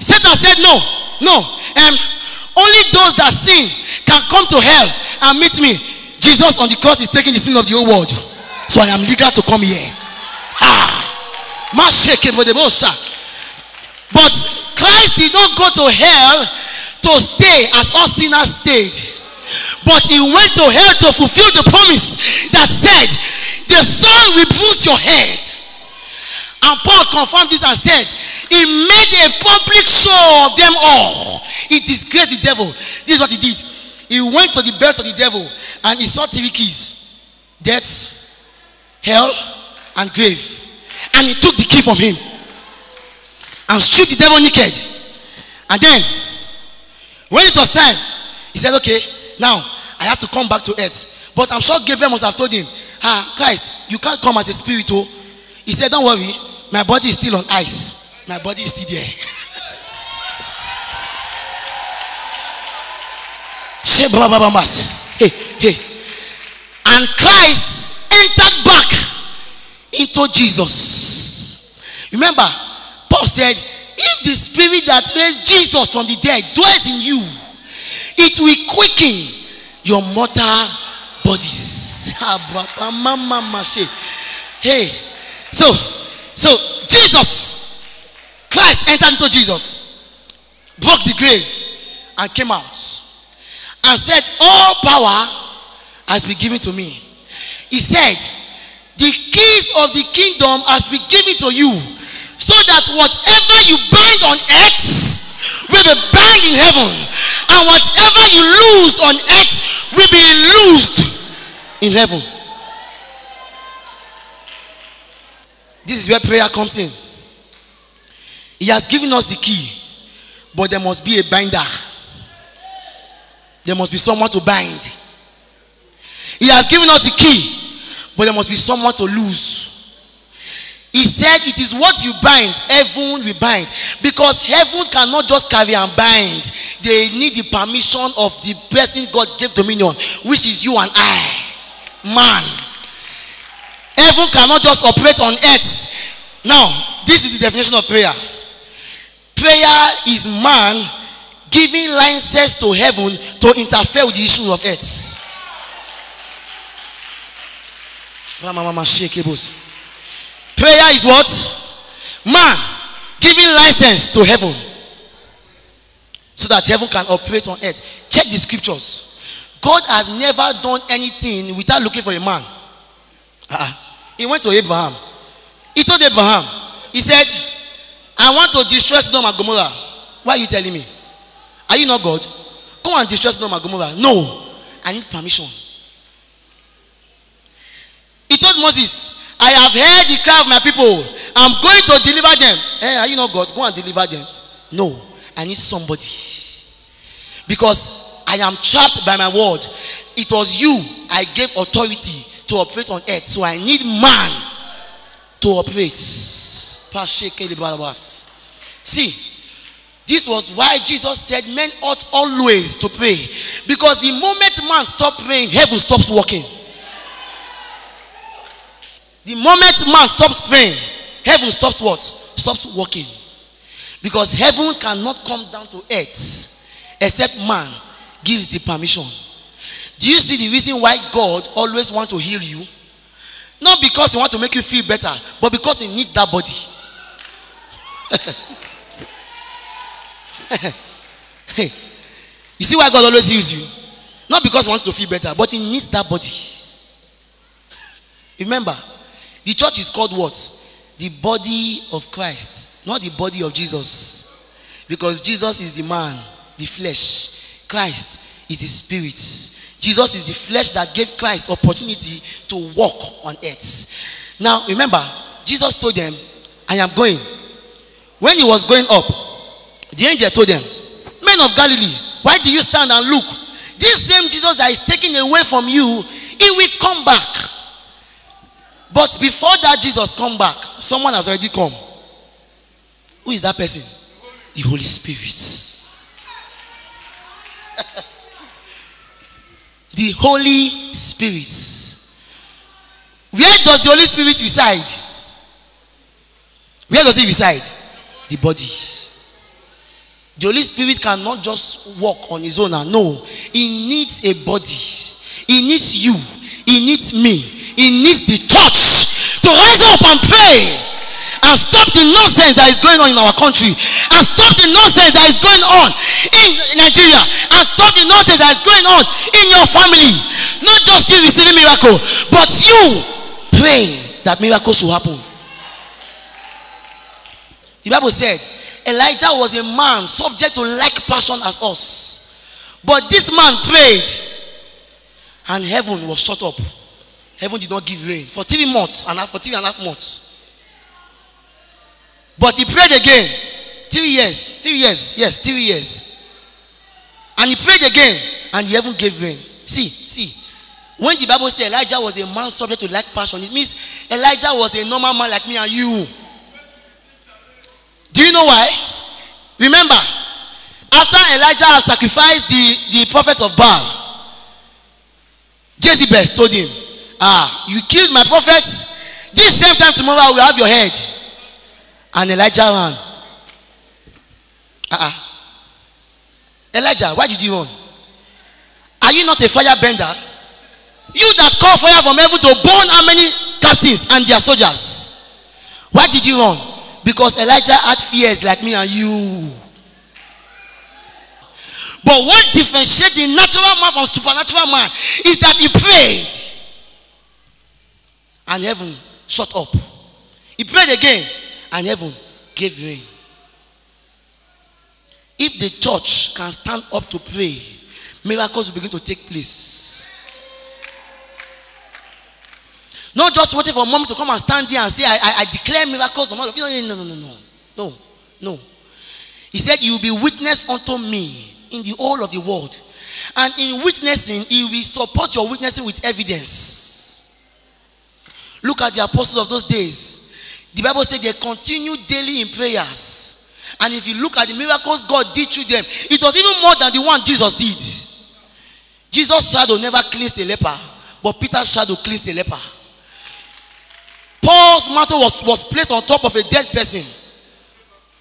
Satan said, No, no. Um, only those that sin can come to hell and meet me. Jesus on the cross is taking the sin of the whole world. So I am legal to come here. Ah. But Christ did not go to hell to stay as all sinners stayed. But he went to hell to fulfill the promise that said, The will bruise your head. And Paul confirmed this and said, He made a public show of them all. He disgraced the devil. This is what he did. He went to the bed of the devil and he saw three keys death, hell, and grave. And he took the key from him and stripped the devil naked. And then, when it was time, he said, Okay, now I have to come back to earth. But I'm sure Gabriel must have told him, Ah, Christ, you can't come as a spirit. Oh. He said, Don't worry, my body is still on ice. My body is still there. hey, hey. And Christ entered back into Jesus. Remember, Paul said, If the spirit that raised Jesus from the dead dwells in you, it will quicken your mortal bodies. Hey, so so Jesus, Christ entered into Jesus, broke the grave, and came out and said, All power has been given to me. He said, The keys of the kingdom has been given to you, so that whatever you bind on earth will be bound in heaven, and whatever you lose on earth will be loosed in heaven. This is where prayer comes in. He has given us the key, but there must be a binder. There must be someone to bind. He has given us the key, but there must be someone to lose. He said, It is what you bind, heaven will bind. Because heaven cannot just carry and bind, they need the permission of the person God gave dominion, which is you and I, man. Heaven cannot just operate on earth. Now, this is the definition of prayer prayer is man giving license to heaven to interfere with the issue of earth. Prayer is what? Man giving license to heaven so that heaven can operate on earth. Check the scriptures. God has never done anything without looking for a man. Uh-uh. He went to Abraham. He told Abraham, He said, I want to destroy Sodom and Gomorrah. Why are you telling me? Are you not God? Go and destroy Sodom and Gomorrah. No, I need permission. He told Moses, I have heard the cry of my people. I'm going to deliver them. Hey, are you not God? Go and deliver them. No, I need somebody. Because I am trapped by my word. It was you I gave authority to operate on earth. So I need man to operate. See, this was why Jesus said men ought always to pray. Because the moment man stops praying, heaven stops working. The moment man stops praying, heaven stops what? Stops working. Because heaven cannot come down to earth except man gives the permission. Do you see the reason why God always wants to heal you? Not because he wants to make you feel better, but because he needs that body. you see why God always heals you? Not because he wants to feel better, but he needs that body. Remember, the church is called what? The body of Christ, not the body of Jesus. Because Jesus is the man, the flesh. Christ is the spirit. Jesus is the flesh that gave Christ opportunity to walk on earth. Now, remember, Jesus told them, I am going. When he was going up, the angel told them, Men of Galilee, why do you stand and look? This same Jesus that is taken away from you, he will come back. But before that Jesus come back, someone has already come. Who is that person? The Holy Spirit. The Holy Spirit. Where does the Holy Spirit reside? Where does he reside? The body. The Holy Spirit cannot just walk on his own. No, he needs a body. He needs you. He needs me. He needs the church to rise up and pray and stop the nonsense that is going on in our country and stop the nonsense that is going on in Nigeria and stop the nonsense that is going on in your family. Not just you receiving miracle, but you praying that miracles will happen. The Bible said Elijah was a man subject to like passion as us. But this man prayed and heaven was shut up. Heaven did not give rain for three months and for three and a half months. But he prayed again. Three years. Three years. Yes, three years. And he prayed again. And the heaven gave rain. See, see. When the Bible says Elijah was a man subject to like passion, it means Elijah was a normal man like me and you. Do you know why? Remember, after Elijah had sacrificed the, the prophet of Baal, Jezebel told him, Ah, you killed my prophet. This same time tomorrow I will have your head. And Elijah ran. Uh-uh. Elijah, why did you run? Are you not a fire bender? You that call fire from heaven to burn how many captains and their soldiers? Why did you run? Because Elijah had fears like me and you. But what differentiates the natural man from supernatural man is that he prayed. And heaven shut up. He prayed again and heaven gave rain. If the church can stand up to pray, miracles will begin to take place. Not just waiting for mom to come and stand here and say, I, I, I declare miracles. No, no, no, no, no, no, no. He said, You will be witness unto me in the whole of the world. And in witnessing, he will support your witnessing with evidence. Look at the apostles of those days. The Bible said they continued daily in prayers. And if you look at the miracles God did through them, it was even more than the one Jesus did. Jesus' shadow never cleansed a leper, but Peter's shadow cleansed a leper. Paul's mantle was, was placed on top of a dead person,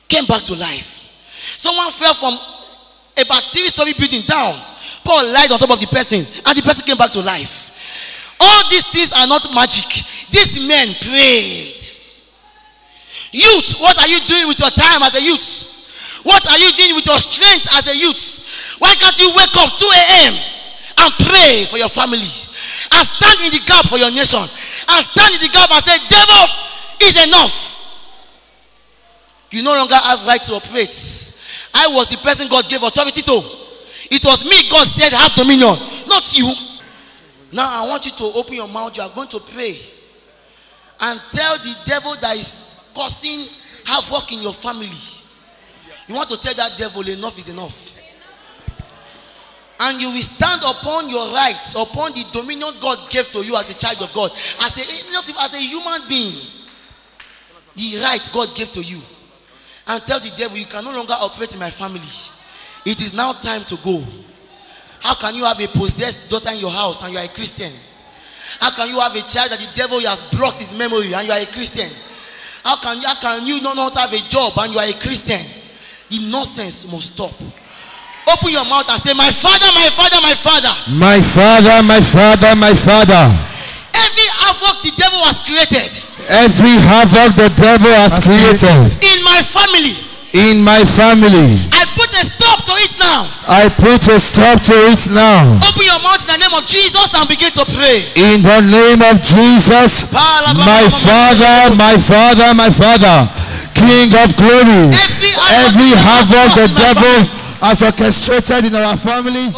came back to life. Someone fell from about three story building down. Paul lied on top of the person, and the person came back to life. All these things are not magic. These men prayed. Youth, what are you doing with your time as a youth? What are you doing with your strength as a youth? Why can't you wake up 2 a.m. and pray for your family? And stand in the gap for your nation. And stand in the gap and say, Devil is enough. You no longer have right to operate. I was the person God gave authority to. It was me God said have dominion, not you. Now I want you to open your mouth. You are going to pray and tell the devil that is causing havoc in your family. You want to tell that devil enough is enough. And you will stand upon your rights, upon the dominion God gave to you as a child of God, as a, as a human being. The rights God gave to you. And tell the devil, you can no longer operate in my family. It is now time to go. How can you have a possessed daughter in your house and you are a Christian? How can you have a child that the devil has blocked his memory and you are a Christian? How can, how can you not have a job and you are a Christian? The nonsense must stop. Open your mouth and say, My father, my father, my father. My father, my father, my father. Every havoc the devil has created. Every havoc the devil has created. In my family. In my family. I I put a stop to it now. Open your mouth in the name of Jesus and begin to pray. In the name of Jesus, my Father, my Father, my Father, King of glory, every havoc the devil has orchestrated in our families.